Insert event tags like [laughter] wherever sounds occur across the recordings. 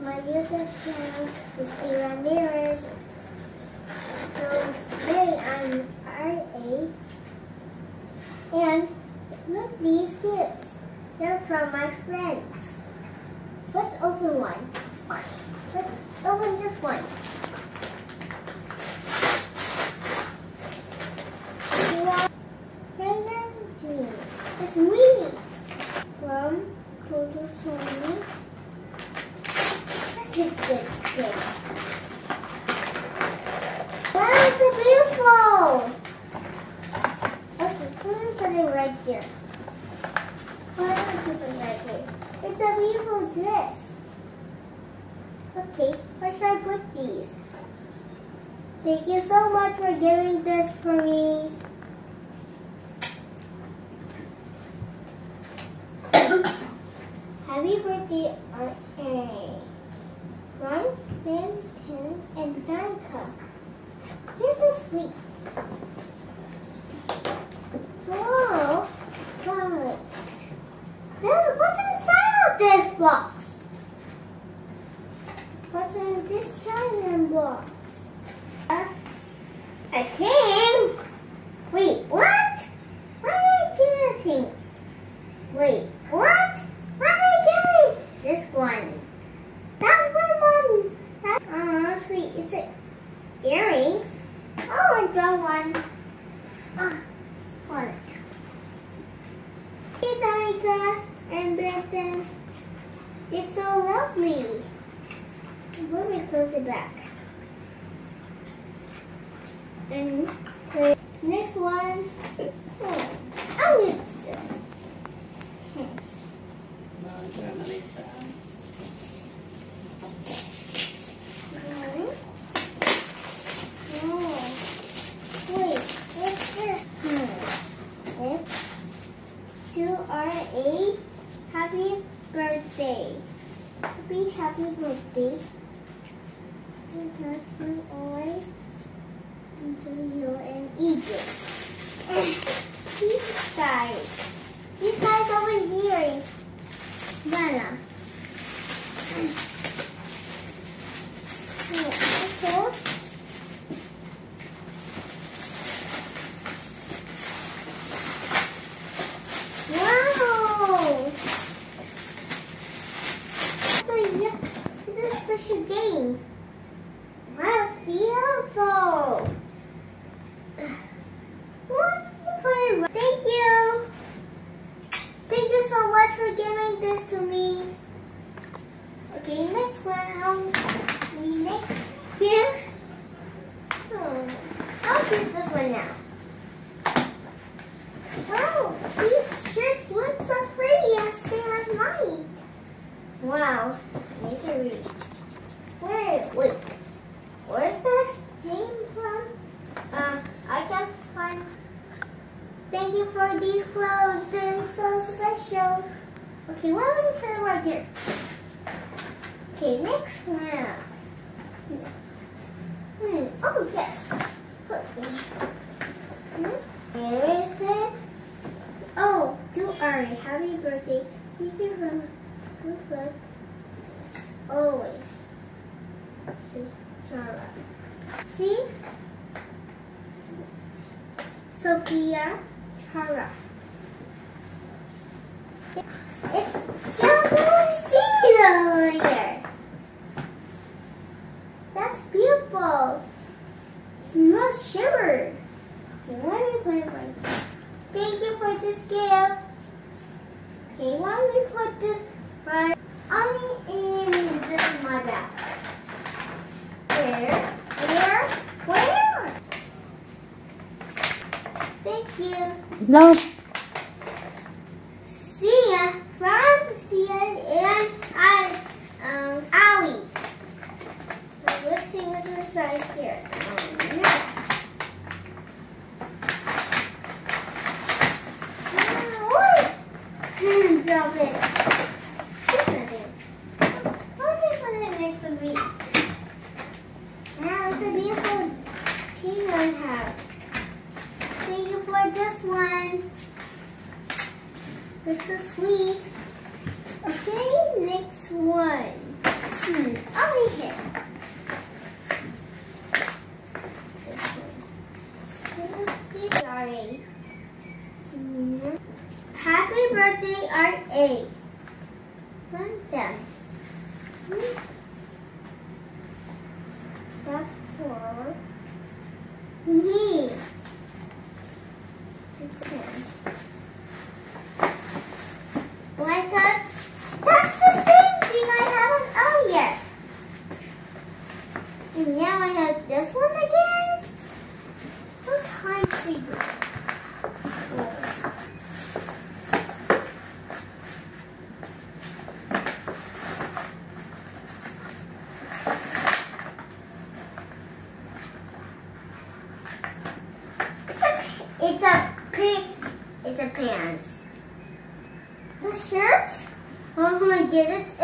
my YouTube channel, Misty Ramirez. So today I'm RA, and look these gifts. They're from my friends. Let's open one. Let's open this one. Wow. Raymond Jean. It's me from Koto Sony. Wow, it's so beautiful! Okay, let me put it right here. Let me put it right here. It's a beautiful dress. Okay, where should I put these? Thank you so much for giving this for me. [coughs] Happy birthday, R.A. One, ten, ten, and Bianca. Here's a sweet. Whoa, Scarlet. This, what's inside of this box? What's in this silent box? Uh, a king? Wait, what? Why did I give a king? Wait, what? Why did I give this one? That's my mom. That's, oh, sweet. It's a, earrings. Oh, I draw one. Ah, want it. Hey, Danica and Brandon. It's so lovely. Let me close it back. And the next one. Hmm. I'll use this. Hmm. Mhm. Oh. Wait, what's this? Hmm. It's to R.A. Happy birthday. Happy, happy birthday. And husband always into you and Egypt. These guys. These guys over here. Dana. Okay. Wow! So yeah, it's a special game. Wow, it's beautiful. What? Thank you. Thank so much for giving this to me. Okay, next round. The next gift. Hmm. I'll choose this one now. Wow, these shirts look so pretty same as mine. Wow, make it read. Where, wait, where's that came from? Uh, I can't find. Thank you for these clothes, they're so special. Okay, why don't we put it right here? Okay, next one. Hmm, oh yes. Hmm? Where is it? Oh, to Ari, happy birthday. Thank you from good luck. Always. See? Sophia Tara. It's just one seed over here. That's beautiful. It smells sugar. Okay, let me put it right here. Thank you for this gift. Okay, why don't we put this right on in this my bag? Where? Where? Where? You. No. Ei. gelip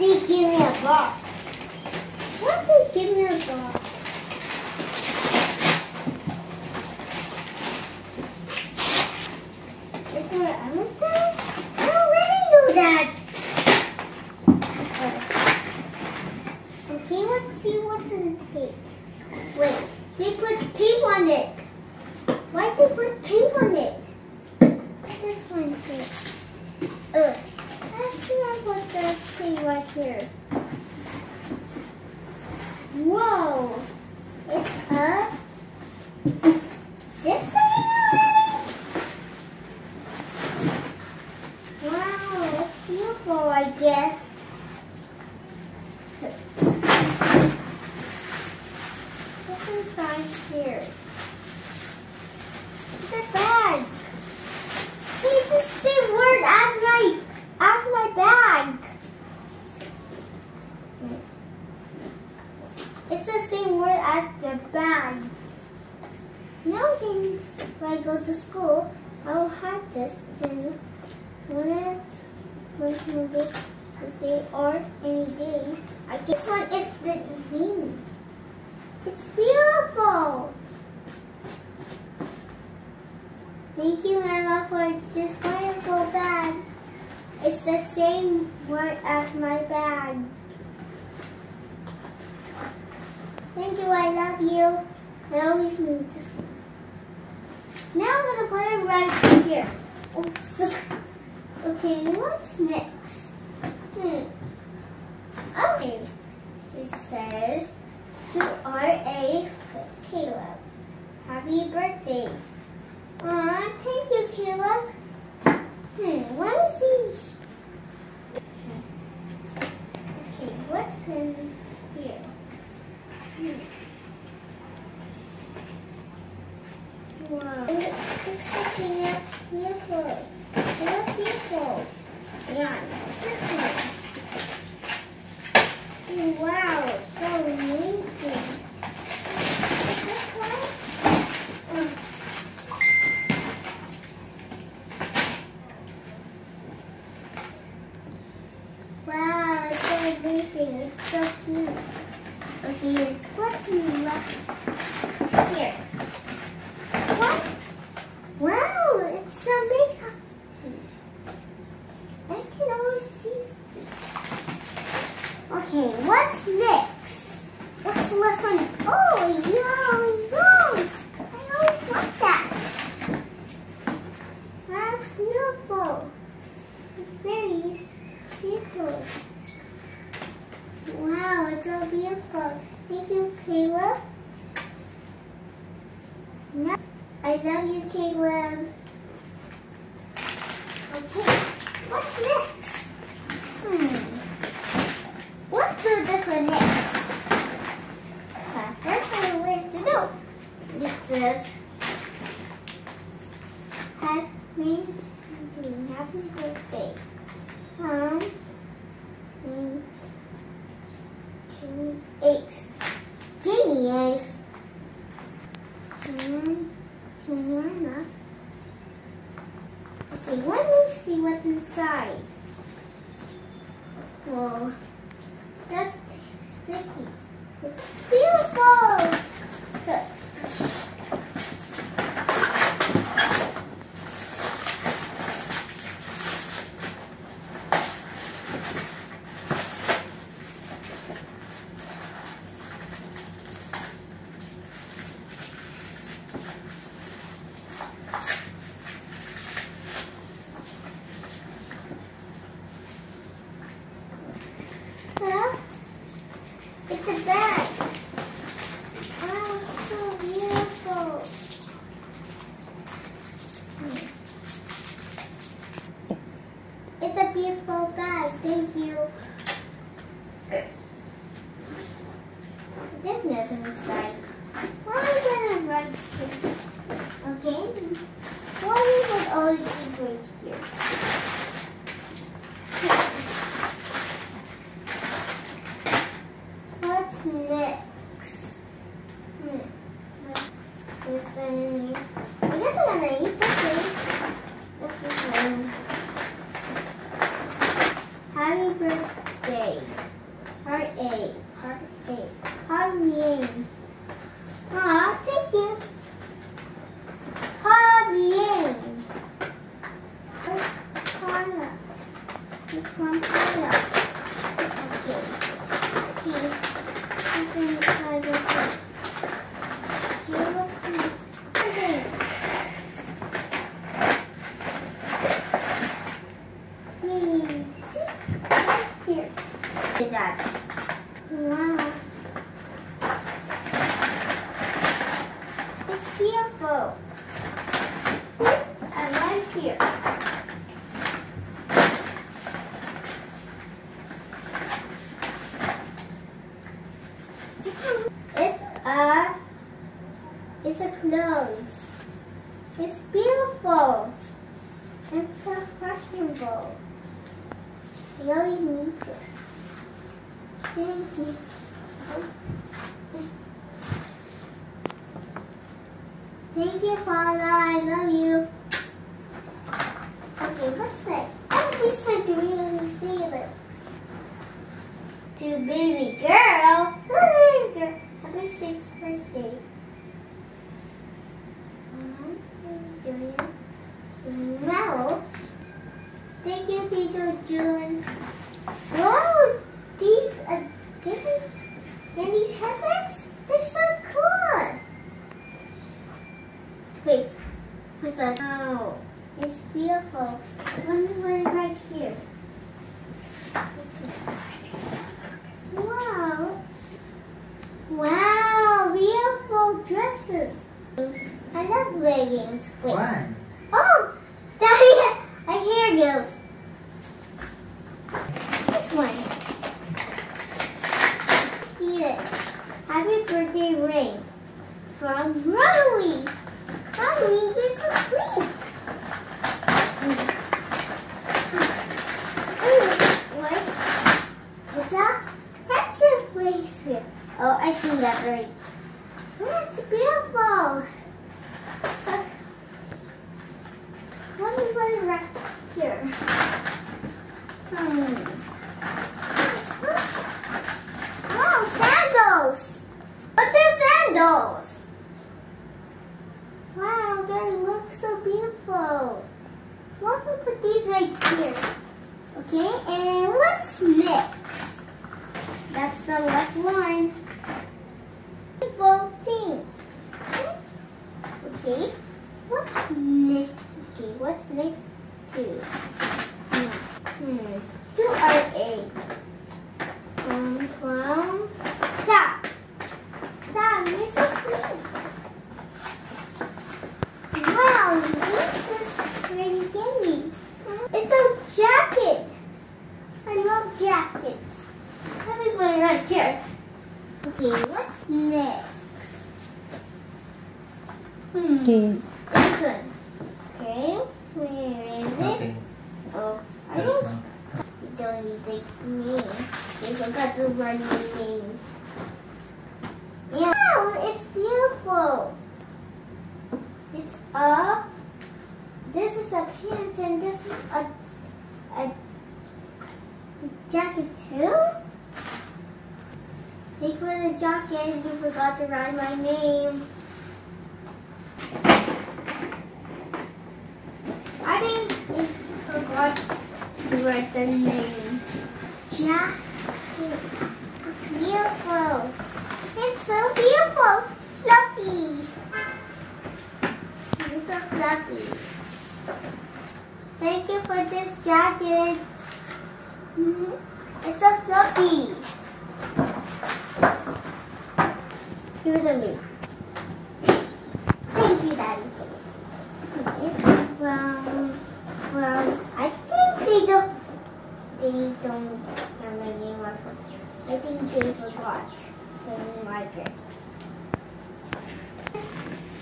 They give me a box. Why did they give me a box? for, I guess. the same word as my bag. Thank you, I love you. I always need this one. Now I'm going to put it right here. Oops. Okay, what's next? Hmm. Okay. It says, to R.A. Caleb. Happy birthday. Aw, thank you, Caleb. Hmm, what is these? open here. Whoa. Look, look, look, look, look, Yeah. love you, Caleb. Okay, let me see what's inside. Whoa, that's sticky. It's beautiful! Aw, thank you. Heart bien. Carla. It's from Carla. Okay. Okay. Something inside of it. Okay, what's next? Okay. Yay. See? Here. Look at that. Wow. It's beautiful. I like here. It's a it's a clothes. It's beautiful. It's so fashionable. I always need this. Thank you. Thank you, Father. I love you. Okay, what's next? Oh, this time to really see it. To baby girl. Hi, baby girl. Happy sixth birthday. Um. Wow. Thank you, teacher June. Wow, these are different. And these headbands, they're so cool. Wait, what's that? Oh, it's beautiful. One right here. Wow, beautiful dresses. I love leggings. Wait. One. Oh, Daddy, I hear you. This one. See it. Happy birthday ring from Riley. Riley, you're so sweet. Ooh, what? It's a friendship bracelet. Oh, I see that right. That's beautiful. So, let me put it right here. Hmm. Oh, sandals! But they're sandals! Wow, they look so beautiful. Let me put these right here. Okay, and what's next? That's the last one. Okay, what's next? What's next to? Hmm. To our A. Um, from top. Top, you're so sweet. Wow, this is really candy. It's a jacket. I love jackets. Let me put it right here. Okay, what's next? Hmm. Okay. This one. Okay, where is it? Okay. Oh, I There's don't. no. You don't need the name. You forgot to write your name. Yeah, Wow, it's beautiful. It's a. This is a pants and this jacket too? Thank you for the jacket. You forgot to write my name. I think you forgot to write the name. Jacket. Beautiful. It's so beautiful. Fluffy. It's so fluffy. Thank you for this jacket. Mhm. It's a fluffy. Give it to me. Thank you, Daddy. Well, well, I think they don't. They don't have my name on I think they forgot. They didn't like it.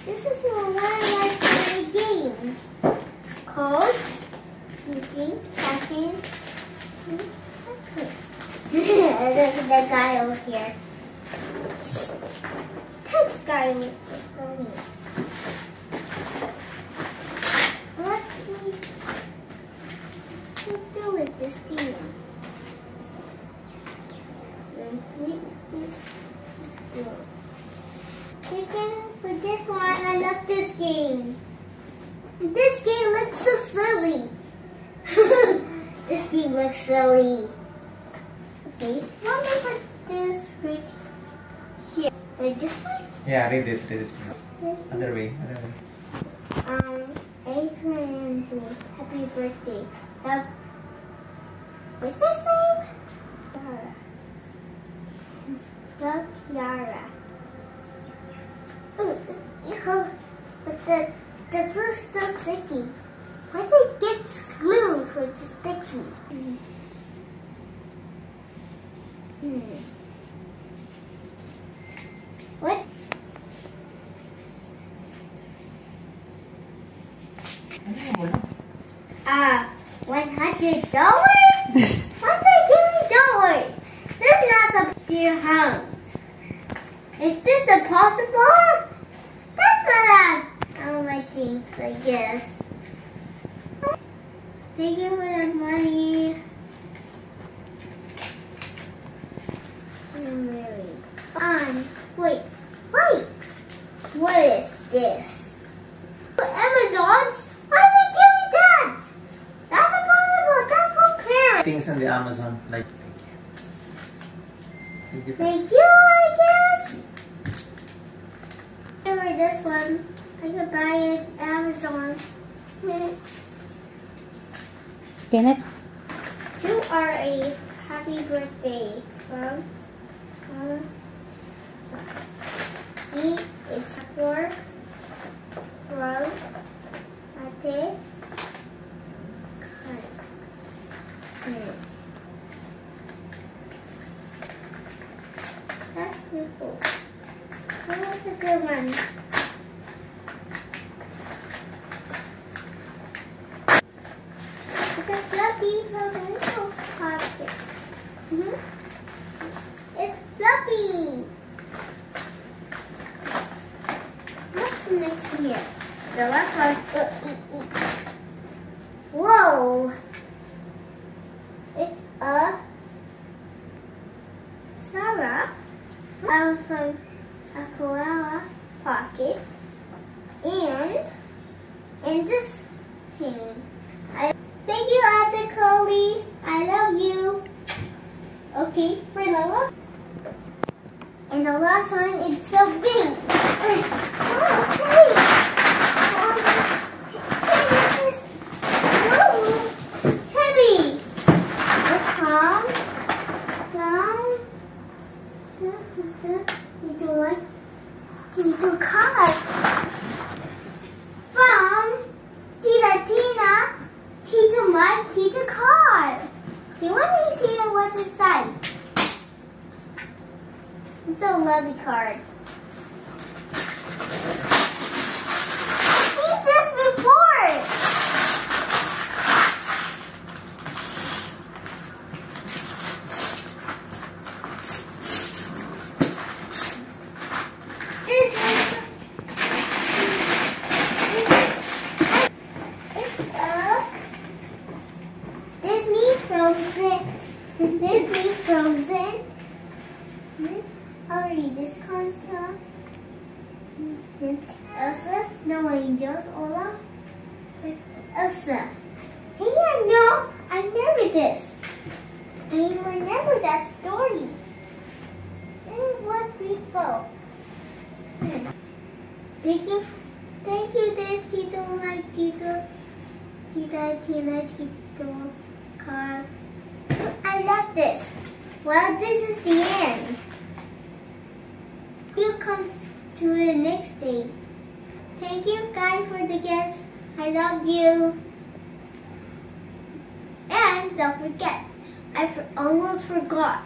This is the one I like for the game. Called Thinking Second. Look at the guy over here. That guy looks so funny. What can we do with this game? Chicken, for this one, I love this game. This game looks so silly. [laughs] this game looks silly. Okay, let me put this right here. Like this one? Yeah, read it, read it. Other way, other way. Um, Adrian, happy birthday. Uh, what's his name? Yara. Doug Yara. Ooh, But the, the glue's still sticky. Why did it get glued for it's sticky? Hmm. What? Ah, one hundred dollars? [laughs] Why they give me dollars? There's lots of dirhams. Is this impossible? That's not how my things, I guess. Thank you for the money. Hmm, Really? Um, wait, wait. What is this? Amazon's? Why are they giving that? That's impossible. That's for parents. Things on the Amazon, like. Thank you. Thank you, I guess. Anyway, this one, I could buy it Amazon. Okay, next. [laughs] You are a happy birthday from. Uh, see, it's for from Ate. Hmm. That's beautiful. That was a good one. It's a fluffy from a little pocket. hmm It's fluffy. What's next here? The last one. Uh, e- e. Whoa! It's a Sarah out from a koala pocket and in this thing. I thank you, Auntie Chloe. I love you. Okay, for the last and the last one is so big. Oh, okay. Um, it's whoa, it's heavy. It's from from you do like you do card from Tita Tina, Tita Mike, Tita Card. Do you want me to see what's inside? Lovely card. I've seen this before. This is it's a Disney frozen Disney Frozen. I'll read this concept. Elsa, Snow Angels, Olaf, Elsa. Hey, I know. I remember this. I remember that story. It was before. Thank you, thank you, this Tito, my Tito, Tita, Tina, Tito, Carl. I love this. Well, this is the end. We'll come to the next day. Thank you guys for the gifts. I love you. And don't forget, I almost forgot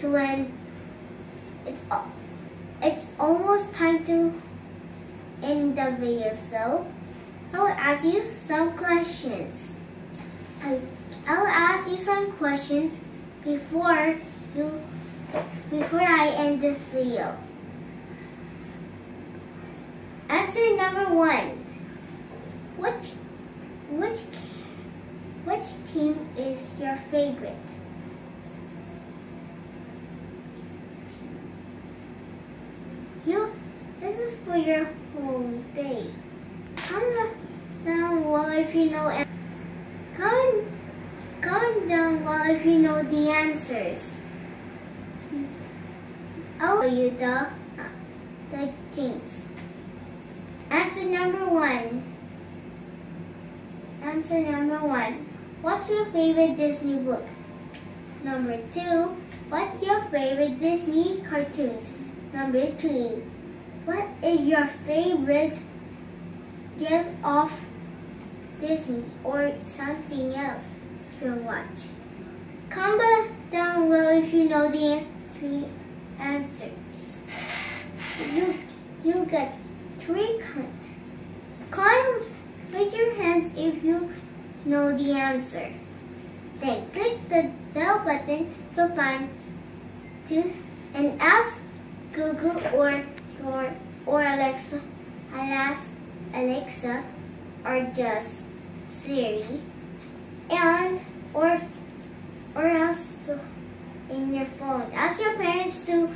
to end. It's it's almost time to end the video, so I will ask you some questions. I I will ask you some questions before you before I end this video. Answer number one. Which which which team is your favorite? You this is for your whole day. Comment down below if you know an- comment comment down below if you know the answers. Show you the the teams. Answer number one. Answer number one. What's your favorite Disney book? Number two. What's your favorite Disney cartoons? Number three. What is your favorite gift of Disney or something else to watch? Comment down below if you know the three answers. You you get three counts. Comment raise your hands if you know the answer. Then click the bell button to find to and ask Google or or or Alexa ask Alexa or just Siri and or or else to in your phone. Ask your parents to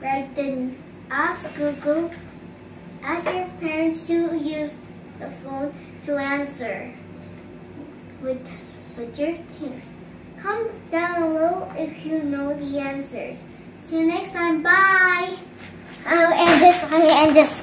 write the ask Google ask your parents to use the phone to answer with with your things. Comment down below if you know the answers. See you next time. Bye. I'll end this. I'll end this.